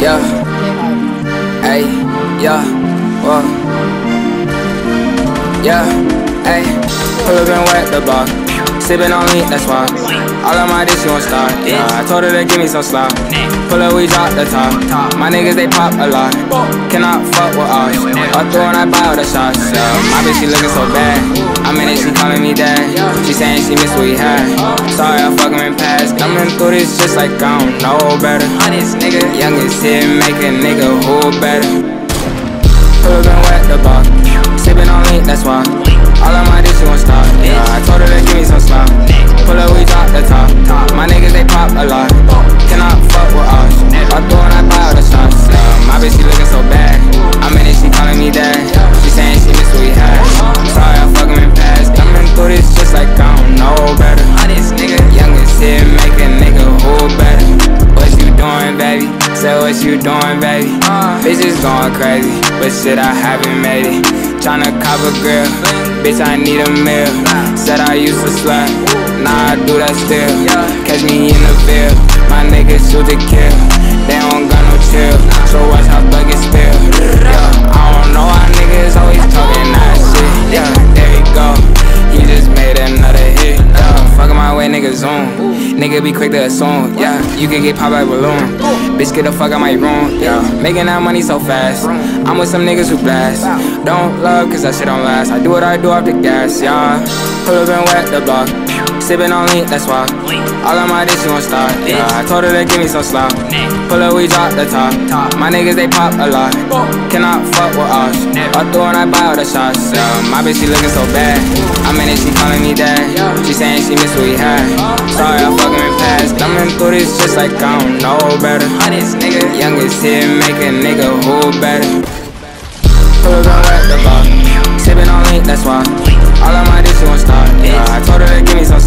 yeah, hey, yeah, whoa, yeah, hey, pull up and wet the block. Sippin' on lean, that's why. All of my dish, you won't stop. Yeah, I told her to give me some slop. Pull up, we drop the top. My niggas, they pop a lot. Cannot fuck with us. Up through and I buy all the shots. Yeah, my bitch, she looking so bad. I'm in it, she calling me dad. She saying she miss what we had. Sorry, I fuck him in past. Coming through this just like I don't know better. Honest nigga, youngest hit, make a nigga who better. Pull up and wet the bar. Sippin' on lean, that's why. All of my dish, you won't stop. Yeah, I told her to give me what you doing, baby. Uh. Bitches going crazy, but shit, I haven't made it. Tryna cop a grill, bitch, I need a meal. Said I used to slut, nah, I do that still. Catch me in the field, my niggas shoot way, niggas on. Nigga be quick to assume. Yeah, you can get popped like balloon. Bitch, get the fuck out my room. Yeah, making that money so fast. I'm with some niggas who blast. Don't love, cause that shit don't last. I do what I do off the gas, yeah. Pull up and wet the block. Sippin' on lean, that's why. All of my dish, you won't stop. Yeah, I told her to give me some slop. Pull up, we drop the top. My niggas, they pop a lot. Cannot fuck with us. Up through and I buy all the shots. Yeah, my bitch, she looking so bad. In it, she calling me dad. She saying she miss what we had. Sorry, I fuck him in past. Coming through this just like I don't know better. Honest nigga, youngest hit, make a nigga who better. Pull up and wet the bar. Sippin' on lean, that's why. All of my dish, you won't stop. Yeah, I told her to give me some